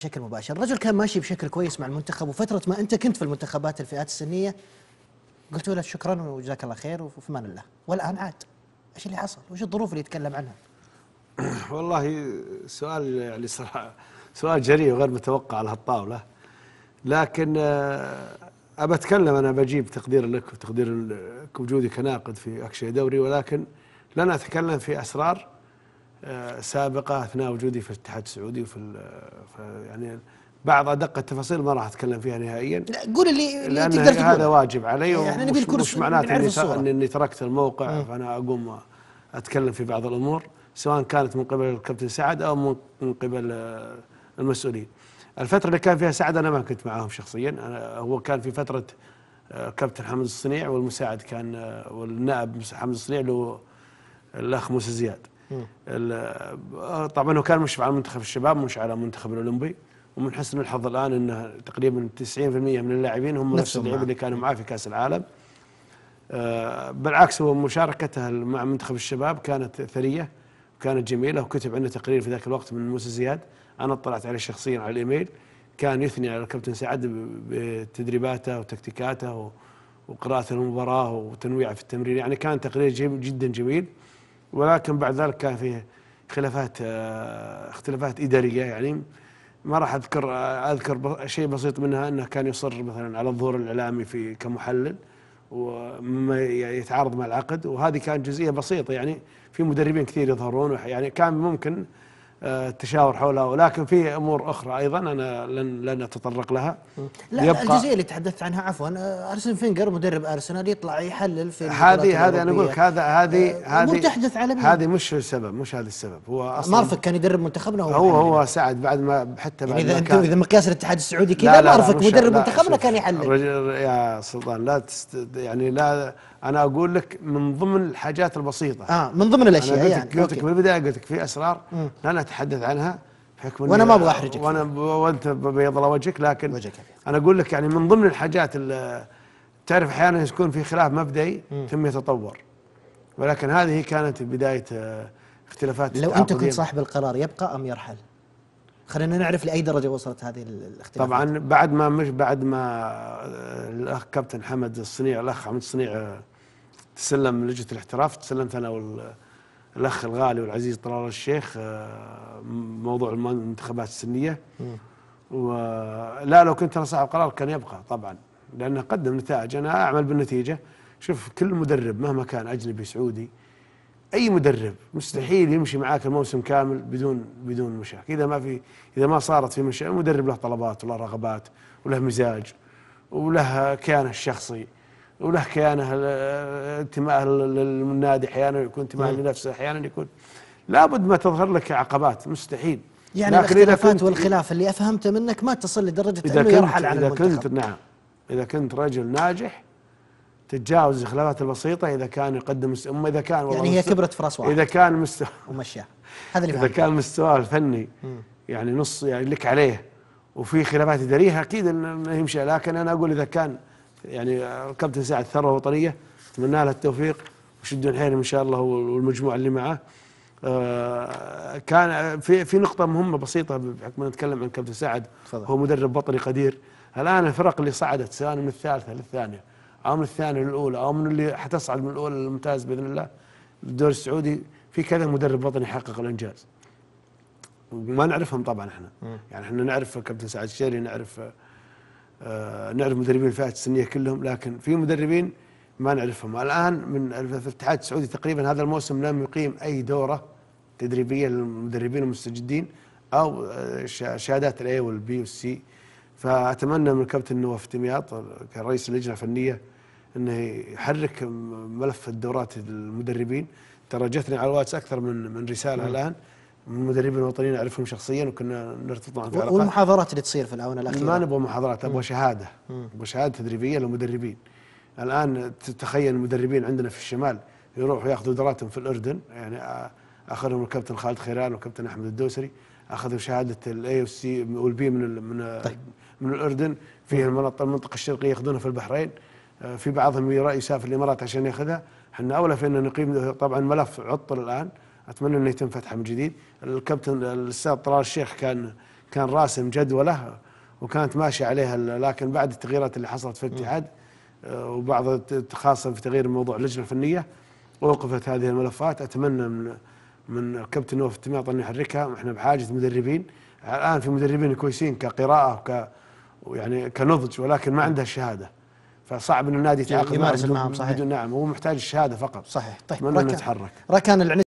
بشكل مباشر. الرجل كان ماشي بشكل كويس مع المنتخب وفترة ما أنت كنت في المنتخبات الفئات السنية قلت له شكرا وجزاك الله خير وفي أمان الله. والآن عاد. إيش اللي حصل؟ وش الظروف اللي يتكلم عنها؟ والله سؤال يعني صراحة سؤال جريء وغير متوقع على هالطاولة. لكن آه، أبى أتكلم أنا بجيب تقدير لك وتقدير وجودي كناقد في أكشية دوري ولكن لن أتكلم في أسرار آه، سابقة أثناء وجودي في الاتحاد السعودي وفي يعني بعض أدق التفاصيل ما راح أتكلم فيها نهائيا. لا قول اللي, اللي تقدر هذا تقوله واجب علي إيه، نبي ومش- مش معناته الصورة. إني, إني تركت الموقع فأنا أقوم أتكلم في بعض الأمور سواء كانت من قبل الكابتن سعد أو من قبل آه، المسؤولين. الفترة اللي كان فيها سعد أنا ما كنت معاهم شخصيا أنا هو كان في فترة آه، كابتن حمد الصنيع والمساعد كان والنائب حمد الصنيع له الأخ موسى زياد. طبعا هو كان مشرف على منتخب الشباب مش على المنتخب الأولمبي. ومن حسن الحظ الآن أنه تقريبا 90% من اللاعبين هم نفس اللعيبه. اللي كانوا معاه في كأس العالم. آه، بالعكس هو مشاركته مع منتخب الشباب كانت ثرية وكانت جميلة. وكتب عنه تقرير في ذاك الوقت من موسى زياد. أنا اطلعت عليه شخصيا على الإيميل. كان يثني على الكابتن سعد بتدريباته وتكتيكاته و- وقراءة المباراة وتنويعه في التمرين. يعني كان تقرير جدا جميل. ولكن بعد ذلك كان فيه خلافات آه، اختلافات إدارية يعني. ما راح أذكر آه، أذكر شيء بسيط منها أنه كان يصر مثلا على الظهور الإعلامي في كمحلل ومما يتعارض مع العقد. وهذه كانت جزئية بسيطة يعني في مدربين كثير يظهرون يعني كان ممكن آه، التشاور حولها ولكن في أمور أخرى أيضا أنا لن لن أتطرق لها لا يبقى- الجزئية اللي تحدثت عنها عفوا آه، أرسن فينجر مدرب أرسنال يطلع يحلل في هذه هذه أنا أقول لك. هذا هذه آه، هذه تحدث عالميا. هذه مش السبب مش هذا السبب هو أصلا مارفك كان يدرب منتخبنا هو يحلل. هو سعد بعد ما حتى بعد يعني إذا اذا مقياس الاتحاد السعودي لا- كذا لا- لا، مارفك مدرب لا، منتخبنا كان يحلل يا سلطان لا تست يعني لا أنا أقول لك من ضمن الحاجات البسيطة آه من ضمن الأشياء أنا قلت يعني لك قلت لك. بالبدايه قلت لك في أسرار لن اتحدث عنها بحكم وأنا ما أبغى أحرجك وأنا وأنت بيض الله وجهك لكن وجهك. أنا أقول لك يعني من ضمن الحاجات اللي تعرف أحيانا يكون في خلاف مبدئي ثم يتطور ولكن هذه كانت بداية آه، اختلافات لو أنت كنت. صاحب القرار يبقى أم يرحل؟ خلينا نعرف لأي درجة وصلت هذه ال- الاختلافات طبعا بعد ما مش بعد ما آه، الأخ كابتن حمد الصنيع الأخ حمد الصنيع آه، تسلم لجنة الاحتراف تسلمت أنا والاخ الغالي والعزيز طلال الشيخ آه، موضوع المنتخبات السنية. ولا لو كنت أنا صاحب قرار كان يبقى طبعا لأنه قدم نتائج. أنا أعمل بالنتيجة. شوف كل مدرب مهما كان أجنبي سعودي أي مدرب مستحيل يمشي معاك الموسم كامل بدون بدون مشاكل. إذا ما في إذا ما صارت في مشاكل المدرب له طلبات وله رغبات وله مزاج وله كيانه الشخصي. وله كيانه انتمائه لل- للنادي أحيانا يكون انتماء لنفسه أحيانا يكون. لابد ما تظهر لك عقبات مستحيل. يعني إذا الاختلافات والخلاف اللي أفهمته منك ما تصل لدرجة إذا إنه كنت يرحل عن إذا المنتخب. كنت نعم. إذا كنت رجل ناجح تتجاوز الخلافات البسيطة إذا كان يقدم مست- أما إذا كان والله يعني هي كبرت في رأس واحد. إذا كان مستوى ومشاه هذا اللي إذا كان مستواه الفني يعني نص يعني لك عليه وفي خلافات اداريه أكيد إنه يمشي. لكن أنا أقول إذا كان يعني الكابتن سعد ثروة وطنيه أتمنى له التوفيق وشدوا حيلهم إن شاء الله هو والمجموعة اللي معاه آه، كان في في نقطة مهمة بسيطة بحكم نتكلم عن كابتن سعد. هو مدرب وطني قدير. الآن الفرق اللي صعدت سواء من الثالثة للثانية أو من الثانية للأولى أو من اللي حتصعد من الأولى للممتاز بإذن الله الدوري السعودي في كذا مدرب وطني حقق الإنجاز. وما نعرفهم طبعا إحنا. يعني إحنا نعرف كابتن سعد الشهري نعرف نعرف مدربين الفئات السنية كلهم لكن في مدربين ما نعرفهم. الآن من الاتحاد السعودي تقريبا هذا الموسم لم يقيم أي دورة تدريبية للمدربين المستجدين أو آه، شهادات ال A وال B وال C فأتمنى من الكابتن نواف تمياط كرئيس اللجنة الفنية إنه يحرك ملف الدورات المدربين. ترى جتني على الواتس أكثر من من رسالة الآن. من المدربين الوطنيين اعرفهم شخصيا وكنا نرتبط معهم في علاقات والمحاضرات اللي تصير في الآونة ما الاخيره نبغى محاضرات أبغى شهادة. أبغى شهادة تدريبية للمدربين. الآن تتخيل المدربين عندنا في الشمال يروحوا يأخذوا دوراتهم في الأردن. يعني اخذهم الكابتن خالد خيران والكابتن أحمد الدوسري. أخذوا شهادة ال A وال C وال B من من طيب. من الأردن. في المنطقة المنطقة الشرقية ياخذونها في البحرين. في بعضهم يسافر الإمارات عشان ياخذها. إحنا أولى في إن نقيم طبعا ملف عطل الآن. أتمنى إنه يتم فتحه من جديد. الكابتن الأستاذ طلال الشيخ كان كان راسم جدوله وكانت ماشية عليها لكن بعد التغييرات اللي حصلت في الاتحاد آه، وبعض خاصة في تغيير موضوع اللجنة الفنية اوقفت هذه الملفات. أتمنى من من الكابتن نوف التمياط انه يحركها. إحنا بحاجة مدربين. الآن في مدربين كويسين كقراءة وك ويعني كنضج ولكن ما عندها الشهاده فصعب إن النادي يتعاقد معه يمارس المهام، صحيح. بدون نعم هو محتاج الشهادة فقط. صحيح. طيب أتمنى إنه يتحرك. ركان العنيسي